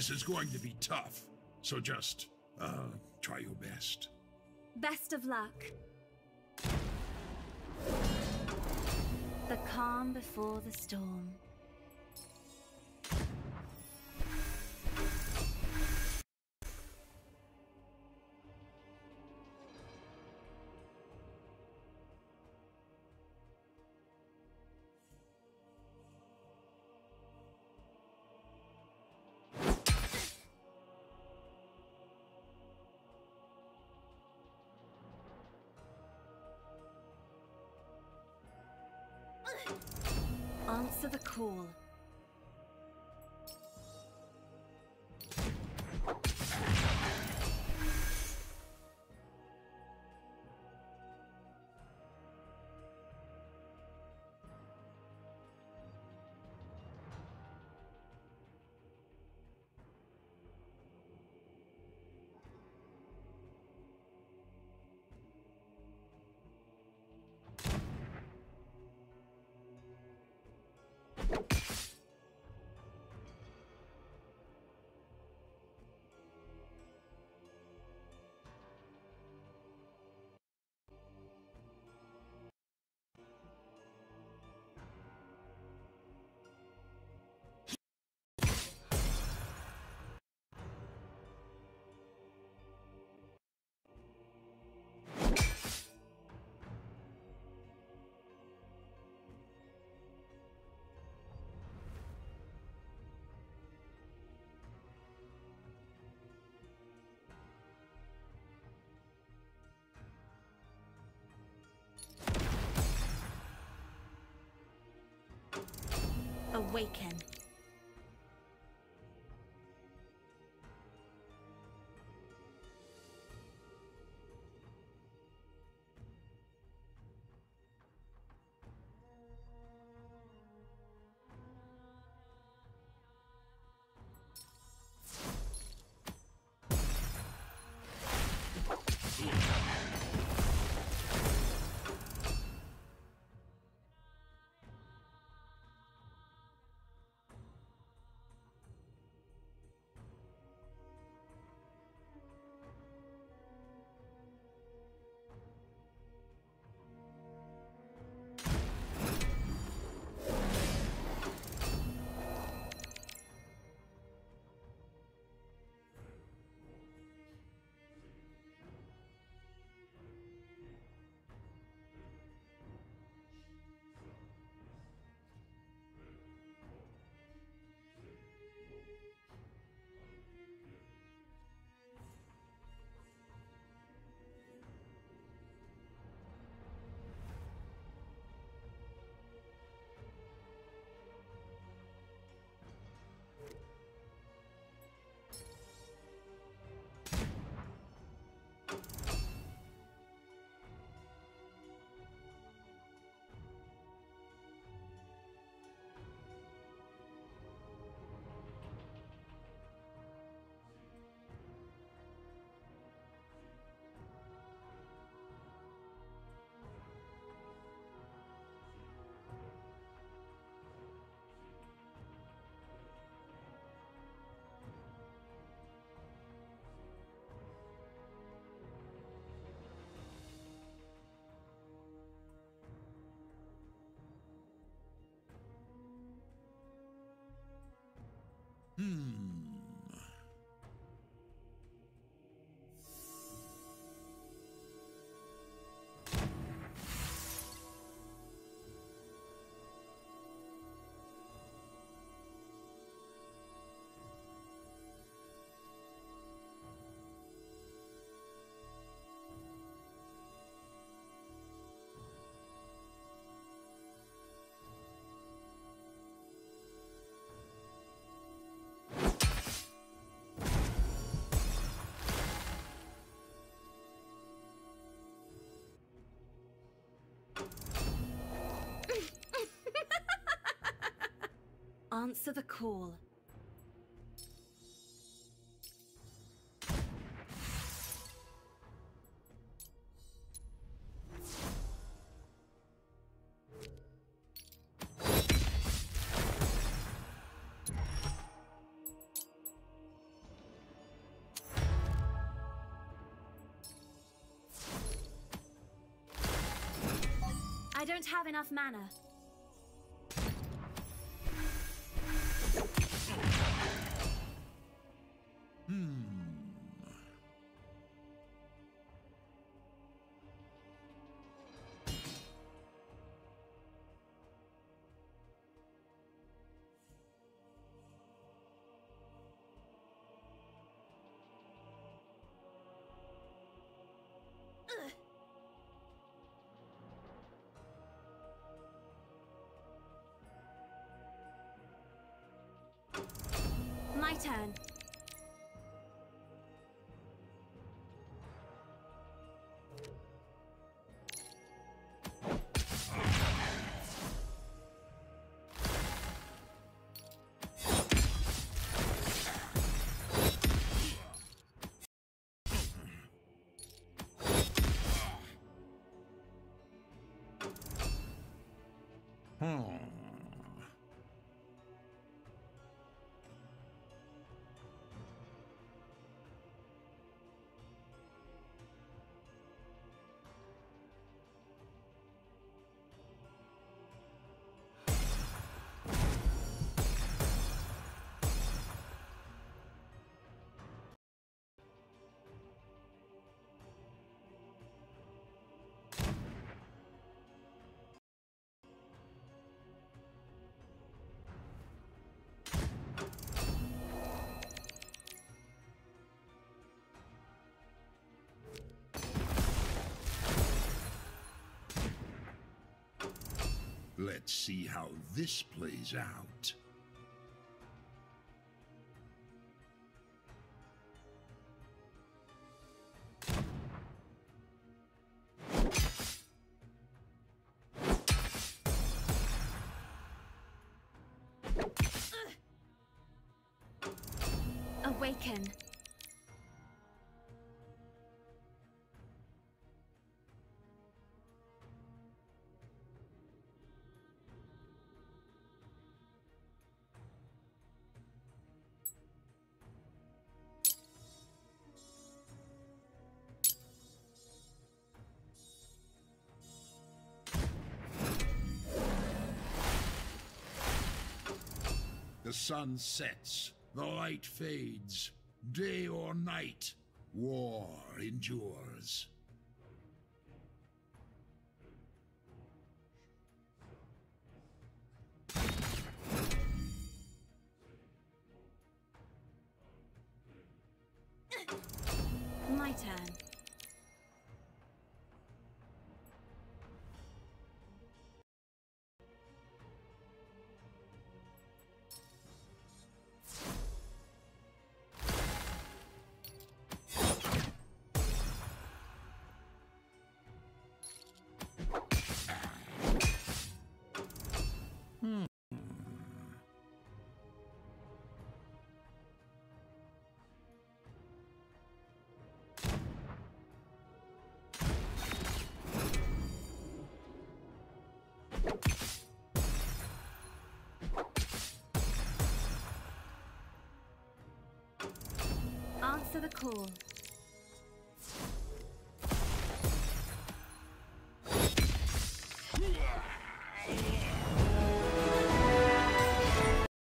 This is going to be tough. So just, uh, try your best. Best of luck. The calm before the storm. Answer the call. Awaken. Hmm. Answer the call. I don't have enough mana. My turn. Hmm. Let's see how this plays out. Awaken. Sun sets, the light fades. Day or night, war endures. Answer the call.